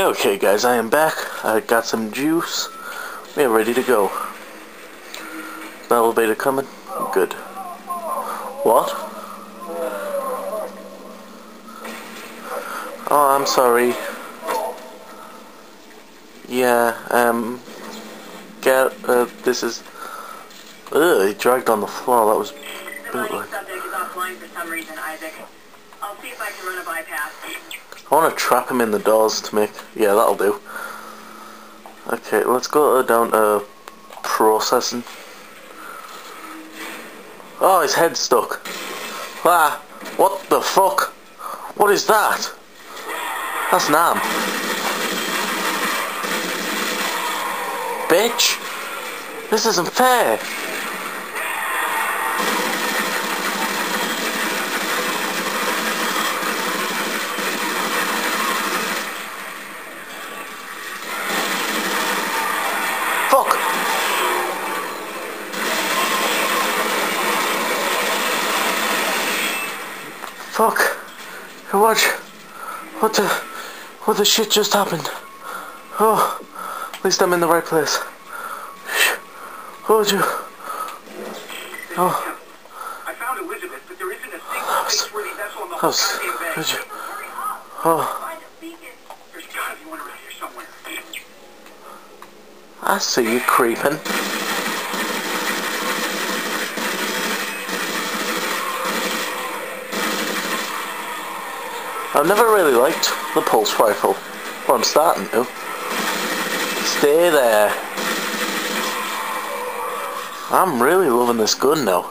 Okay guys, I am back. I got some juice. We are ready to go. Is the elevator coming? Good. What? Oh, I'm sorry. Yeah, um, get, uh, this is, ugh, he dragged on the floor, that was The mining bootleg. subject is offline for some reason, Isaac. I'll see if I can run a bypass. I want to trap him in the doors to make, yeah, that'll do. Okay, let's go down to processing. Oh, his head's stuck. Ah, what the fuck? What is that? That's Nam. Bitch! This isn't fair! Fuck! Fuck! What? What the? What the shit just happened? Oh, at least I'm in the right place. Oh, you. Oh, I found Elizabeth, but there isn't a single spaceworthy vessel on the whole goddamn bay. you? Oh, Find a beacon. There's gotta be one around here somewhere. I see you creeping. I've never really liked the pulse rifle. Well, I'm starting to. Stay there. I'm really loving this gun now.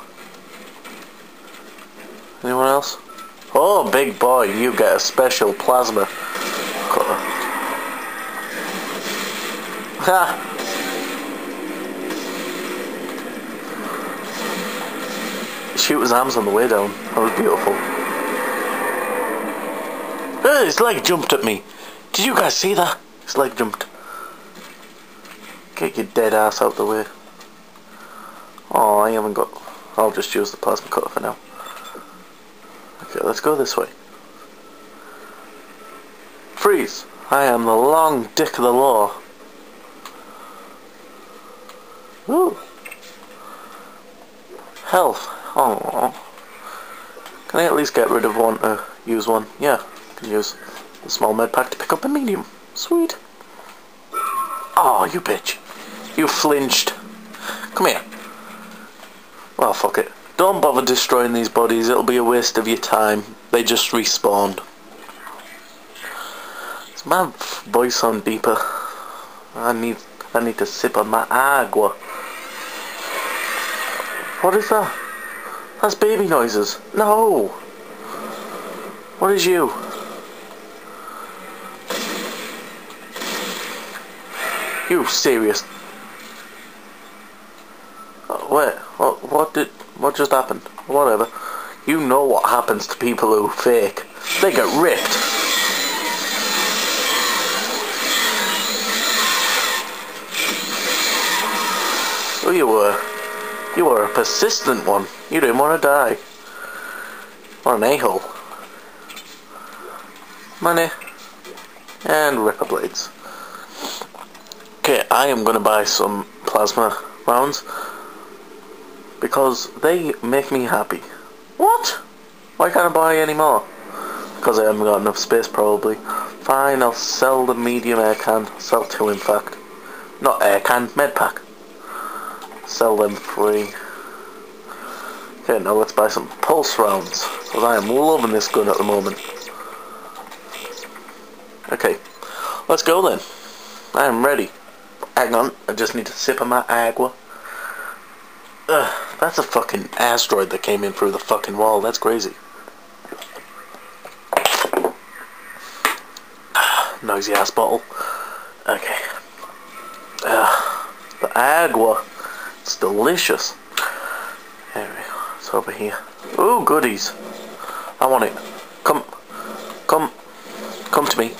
Anyone else? Oh, big boy, you get a special plasma cutter. Ha! Shoot his arms on the way down. That was beautiful. Oh, his leg jumped at me. Did you guys see that? His leg jumped. Get your dead ass out the way. Oh, I haven't got... I'll just use the plasma cutter for now. Okay, let's go this way. Freeze! I am the long dick of the law. Ooh. Health. Oh. Can I at least get rid of one? Uh, use one? Yeah. Can use the small med pack to pick up a medium. Sweet. Oh, you bitch. You flinched. Come here. Well, fuck it. Don't bother destroying these bodies. It'll be a waste of your time. They just respawned. Is my voice on deeper? I need. I need to sip on my agua. What is that? That's baby noises. No. What is you? You serious? Uh, Wait. What? What did? What just happened? Whatever. You know what happens to people who fake. They get ripped. Oh, you were. You were a persistent one. You didn't want to die. What an a-hole. Money. And ripper blades. Okay, I am going to buy some plasma rounds. Because they make me happy. What? Why can't I buy any more? Because I haven't got enough space probably. Fine, I'll sell the medium air can. Sell two in fact. Not air can, med pack. Sell them free. Okay, now let's buy some pulse rounds. Because I am loving this gun at the moment. Okay, let's go then. I am ready. Hang on, I just need to sip of my agua. Ugh, that's a fucking asteroid that came in through the fucking wall. That's crazy. Noisy ass bottle. Okay. The agua. It's delicious. There we go. It's over here. Ooh, goodies. I want it. Come. Come. Come to me.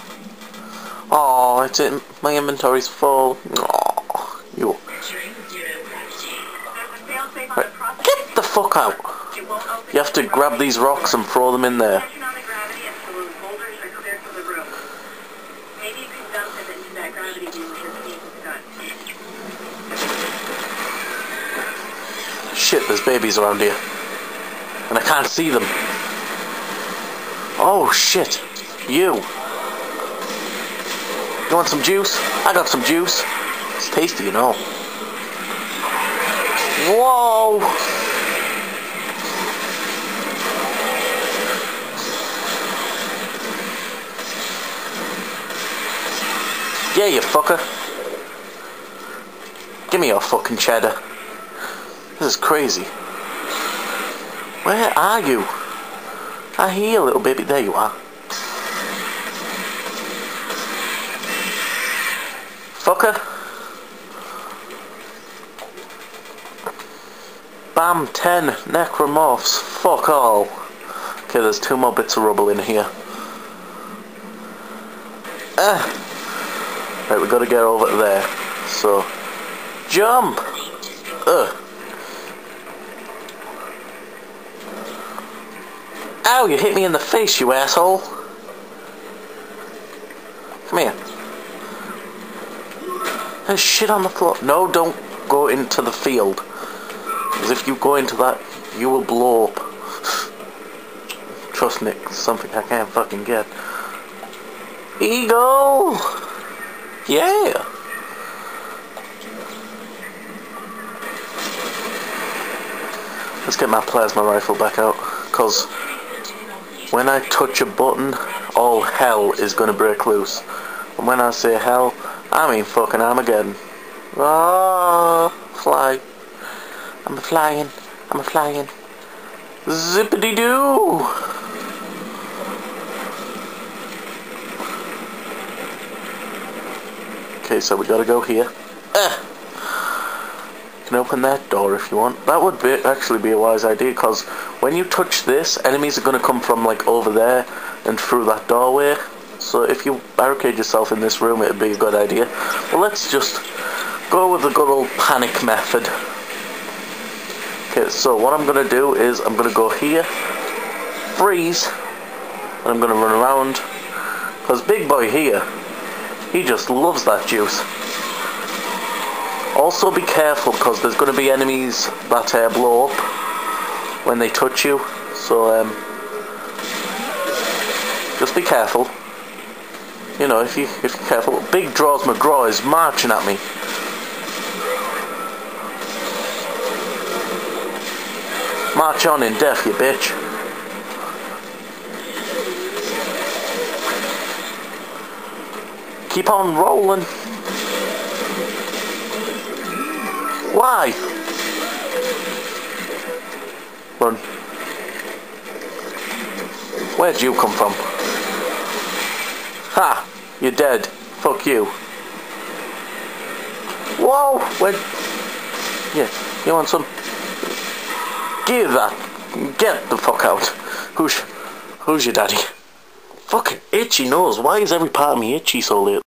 In my inventory's full. Oh, you. Right. Get the fuck out. You have to grab these rocks and throw them in there. Shit, there's babies around here. And I can't see them. Oh shit. You. You want some juice? I got some juice. It's tasty, you know. Whoa! Yeah, you fucker. Give me your fucking cheddar. This is crazy. Where are you? I hear you, little baby. There you are. Fucker. Bam, 10 necromorphs. Fuck all. Okay, there's two more bits of rubble in here. Ah. Right, we've gotta get over there. So, jump! Ugh. Ow, you hit me in the face, you asshole. Come here. There's shit on the floor. No, don't go into the field. Because if you go into that, you will blow up. Trust me, something I can't fucking get. Eagle! Yeah! Let's get my plasma rifle back out. Because when I touch a button, all hell is going to break loose. And when I say hell, I mean fucking Armageddon. Ah, fly. I'm a flying. I'm a flying. Zippity doo! Okay, so we gotta go here. Ah! You can open that door if you want. That would be actually be a wise idea because when you touch this, enemies are to come from like over there and through that doorway. So if you barricade yourself in this room, it'd be a good idea. But let's just go with the good old panic method. Okay, so what I'm going to do is I'm going to go here, freeze, and I'm going to run around. Because Big Boy here, he just loves that juice. Also be careful because there's going to be enemies that uh, blow up when they touch you. So um, just be careful. You know, if you if you're careful. Big Draws McGraw is marching at me. March on in death, you bitch. Keep on rolling. Why? Run. Where'd you come from? Ha! You're dead. Fuck you. Whoa! Where? Yeah, you want some? Give that. Get the fuck out. Who's, who's your daddy? Fucking itchy nose. Why is every part of me itchy so late?